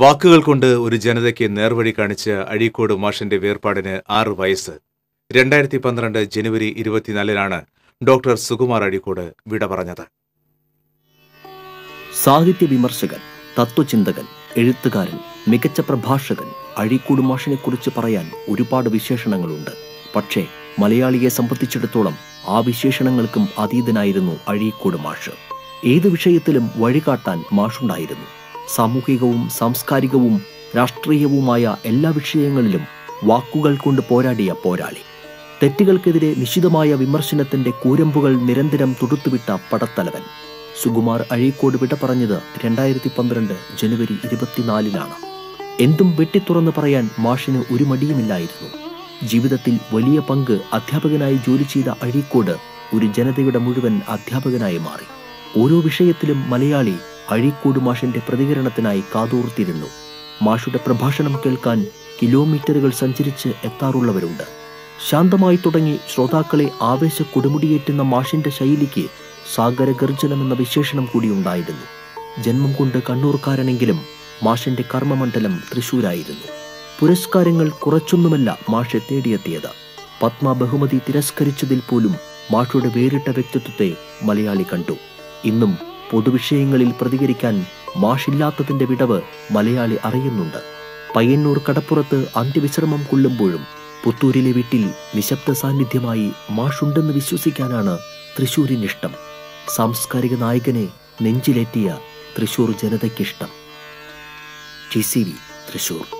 വാക്കുകൾ കൊണ്ട് ഒരു ജനതയ്ക്ക് നേർവഴി കാണിച്ച അഴീക്കോട് മാഷന്റെ വേർപാടിന് ആറ് വയസ്സ്. രണ്ടായിരത്തി പന്ത്രണ്ട് ജനുവരി ഇരുപത്തിനാലിനാണ് ഡോക്ടർ സുകുമാർ അഴീക്കോട് വിട പറഞ്ഞത്. സാഹിത്യ വിമർശകൻ തത്വചിന്തകൻ എഴുത്തുകാരൻ മികച്ച പ്രഭാഷകൻ അഴീക്കോട് മാഷിനെക്കുറിച്ച് പറയാൻ ഒരുപാട് വിശേഷണങ്ങളുണ്ട്. പക്ഷേ മലയാളിയെ സംബന്ധിച്ചിടത്തോളം ആ വിശേഷണങ്ങൾക്കും അതീതനായിരുന്നു അഴീക്കോട് മാഷ്. ഏത് വിഷയത്തിലും വഴികാട്ടാൻ മാഷുണ്ടായിരുന്നു. സാമൂഹികവും സാംസ്കാരികവും രാഷ്ട്രീയവുമായ എല്ലാ വിഷയങ്ങളിലും വാക്കുകൾ കൊണ്ട് പോരാടിയ പോരാളി. തെറ്റുകൾക്കെതിരെ നിശിതമായ വിമർശനത്തിന്റെ കൂരമ്പുകൾ നിരന്തരം തുടുത്തുവിട്ട പടത്തലവൻ. സുകുമാർ അഴീക്കോട് വിട പറഞ്ഞത് രണ്ടായിരത്തി പന്ത്രണ്ട് ജനുവരി ഇരുപത്തിനാലിനാണ്. എന്തും വെട്ടിത്തുറന്ന് പറയാൻ മാഷിന് ഒരു മടിയുമില്ലായിരുന്നു. ജീവിതത്തിൽ വലിയ പങ്ക് അധ്യാപകനായി ജോലി ചെയ്ത അഴീക്കോട് ഒരു ജനതയുടെ മുഴുവൻ അധ്യാപകനായി മാറി. ഓരോ വിഷയത്തിലും മലയാളി അഴീക്കോട് മാഷിന്റെ പ്രതികരണത്തിനായി കാതോർത്തിരുന്നു. മാഷുടെ പ്രഭാഷണം കേൾക്കാൻ കിലോമീറ്ററുകൾ സഞ്ചരിച്ച് എത്താറുള്ളവരുണ്ട്. ശാന്തമായി തുടങ്ങി ശ്രോതാക്കളെ ആവേശ കൊടുമുടിയേറ്റുന്ന മാഷിന്റെ ശൈലിക്ക് സാഗരഗർജനം എന്ന വിശേഷണം കൂടി ഉണ്ടായിരുന്നു. ജന്മം കൊണ്ട് കണ്ണൂർക്കാരനെങ്കിലും മാഷിന്റെ കർമ്മമണ്ഡലം തൃശൂരായിരുന്നു. പുരസ്കാരങ്ങൾ കുറച്ചൊന്നുമല്ല മാഷെ തേടിയെത്തിയത്. പത്മ ബഹുമതി തിരസ്കരിച്ചതിൽ പോലും മാഷയുടെ വേറിട്ട വ്യക്തിത്വത്തെ മലയാളി കണ്ടു. ഇന്നും പൊതുവിഷയങ്ങളിൽ പ്രതികരിക്കാൻ മാഷില്ലാത്തതിന്റെ വിടവ് മലയാളി അറിയുന്നുണ്ട്. പയ്യന്നൂർ കടപ്പുറത്ത് അന്ത്യവിശ്രമം കൊള്ളുമ്പോഴും പുത്തൂരിലെ വീട്ടിൽ നിശബ്ദ സാന്നിധ്യമായി മാഷുണ്ടെന്ന് വിശ്വസിക്കാനാണ് തൃശൂരിനിഷ്ടം. സാംസ്കാരിക നായകനെ നെഞ്ചിലേറ്റിയ Thrissur ജനതയ്ക്കിഷ്ടം. T C V Thrissur.